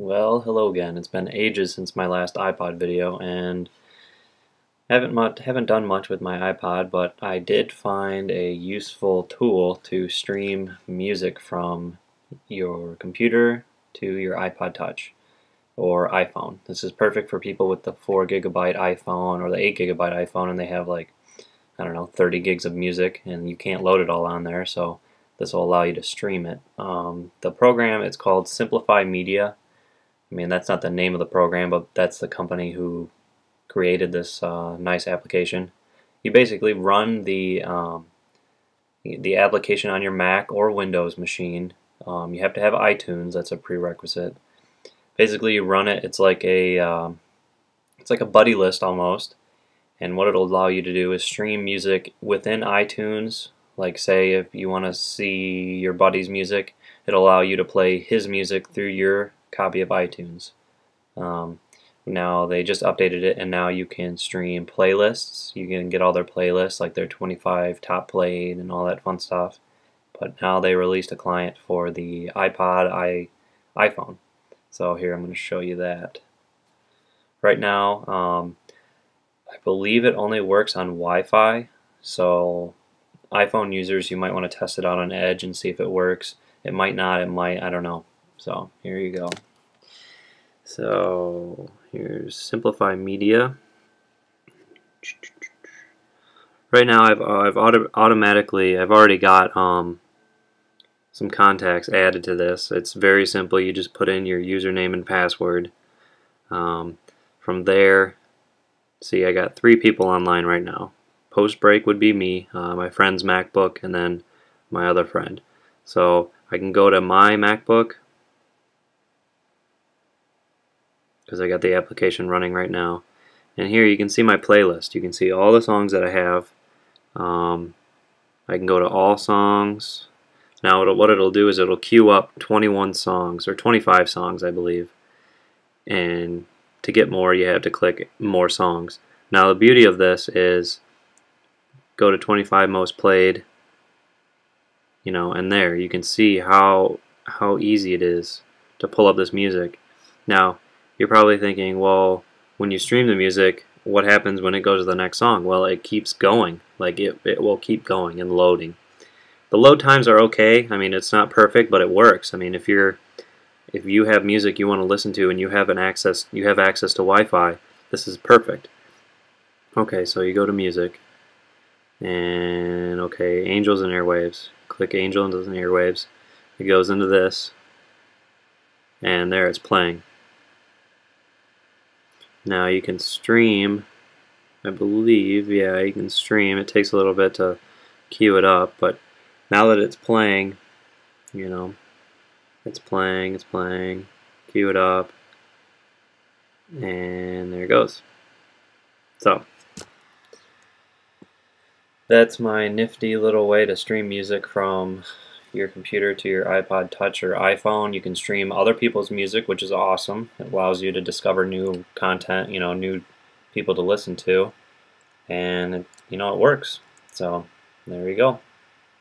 Well, hello again. It's been ages since my last iPod video, and haven't much, haven't done much with my iPod, but I did find a useful tool to stream music from your computer to your iPod Touch or iPhone. This is perfect for people with the 4 gigabyte iPhone or the 8 gigabyte iPhone, and they have like I don't know 30 gigs of music, and you can't load it all on there, so this will allow you to stream it. Um, the program it's called Simplify Media I mean, that's not the name of the program, but that's the company who created this uh, nice application. You basically run the um, the application on your Mac or Windows machine. Um, you have to have iTunes. That's a prerequisite. Basically, you run it. It's like a um, it's like a buddy list almost. And what it'll allow you to do is stream music within iTunes. Like, say, if you want to see your buddy's music, it'll allow you to play his music through your copy of iTunes. Um, now they just updated it and now you can stream playlists. You can get all their playlists like their 25 top played and all that fun stuff. But now they released a client for the iPod, i iPhone. So here I'm going to show you that. Right now, um, I believe it only works on Wi-Fi. So iPhone users, you might want to test it out on Edge and see if it works. It might not, it might, I don't know. So here you go. So here's Simplify Media. Right now I've, I've auto automatically, I've already got um, some contacts added to this. It's very simple. You just put in your username and password. Um, from there, see I got three people online right now. Post break would be me, uh, my friend's MacBook, and then my other friend. So I can go to my MacBook, because I got the application running right now. And here you can see my playlist. You can see all the songs that I have. Um, I can go to all songs. Now it'll, what it'll do is it'll queue up 21 songs, or 25 songs I believe. And to get more you have to click more songs. Now the beauty of this is go to 25 most played you know and there you can see how how easy it is to pull up this music. Now you're probably thinking, well, when you stream the music, what happens when it goes to the next song? Well, it keeps going. Like it, it will keep going and loading. The load times are okay. I mean, it's not perfect, but it works. I mean, if you're if you have music you want to listen to and you have an access you have access to Wi-Fi, this is perfect. Okay, so you go to music and okay, angels and airwaves. Click Angels and airwaves. It goes into this and there it's playing. Now you can stream, I believe, yeah, you can stream. It takes a little bit to queue it up, but now that it's playing, you know, it's playing, it's playing, queue it up, and there it goes. So, that's my nifty little way to stream music from your computer to your iPod Touch or iPhone. You can stream other people's music, which is awesome. It allows you to discover new content, you know, new people to listen to. And, you know, it works. So, there you go.